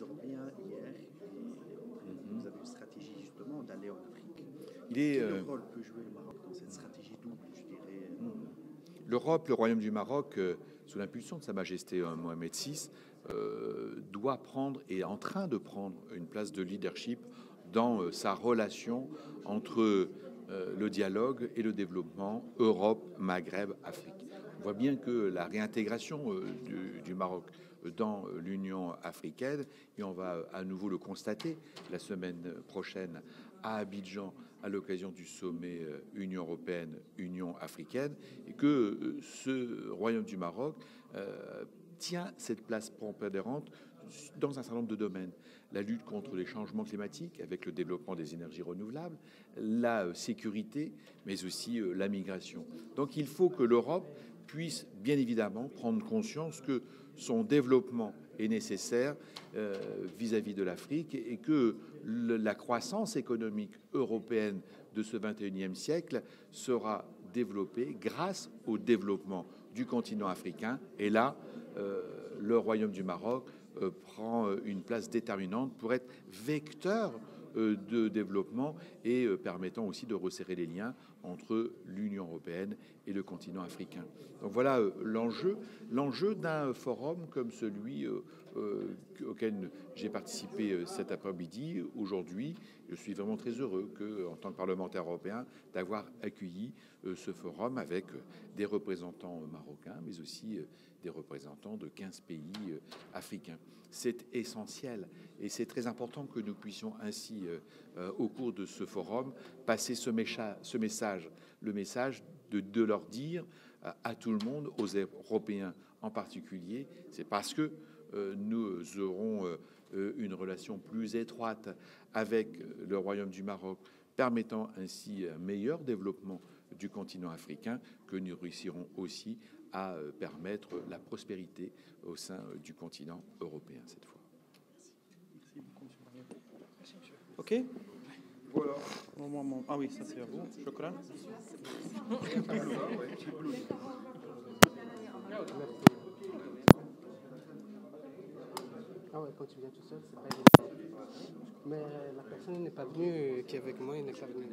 Européens hier et vous avez une stratégie justement d'aller en Afrique. Il est, Quel euh, rôle peut jouer le Maroc dans cette stratégie double, je dirais? L'Europe, le Royaume du Maroc, euh, sous l'impulsion de Sa Majesté euh, Mohamed VI, doit prendre et est en train de prendre une place de leadership dans sa relation entre le dialogue et le développement Europe, Maghreb, Afrique. On voit bien que la réintégration euh, du, Maroc dans l'Union africaine, et on va euh, à nouveau le constater la semaine prochaine à Abidjan à l'occasion du sommet euh, Union européenne, Union africaine, et que ce Royaume du Maroc tient cette place prépondérante dans un certain nombre de domaines. La lutte contre les changements climatiques avec le développement des énergies renouvelables, la sécurité, mais aussi la migration. Donc il faut que l'Europe puisse bien évidemment prendre conscience que son développement est nécessaire euh, vis-à-vis de l'Afrique et que la croissance économique européenne de ce 21e siècle sera développée grâce au développement du continent africain. Et là, euh, le Royaume du Maroc euh, prend une place déterminante pour être vecteur de développement et euh, permettant aussi de resserrer les liens entre l'Union européenne et le continent africain. Donc voilà euh, l'enjeu, l'enjeu d'un forum comme celui euh, euh, auquel j'ai participé euh, cet après-midi. Aujourd'hui, je suis vraiment très heureux que, en tant que parlementaire européen, d'avoir accueilli euh, ce forum avec euh, des représentants euh, marocains, mais aussi euh, des représentants de 15 pays euh, africains. C'est essentiel et c'est très important que nous puissions ainsi, euh, euh, au cours de ce forum, passer ce, message, le message de, leur dire euh, à tout le monde, aux Européens en particulier, c'est parce que nous aurons une relation plus étroite avec le Royaume du Maroc, permettant ainsi un meilleur développement du continent africain, que nous réussirons aussi à permettre la prospérité au sein du continent européen cette fois. Ok Voilà. Ah oui, ça c'est à vous. Chokran. Ah ouais, quand tu viens tout seul, c'est pas évident. Mais la personne n'est pas venue qui est avec moi, il n'est pas venu.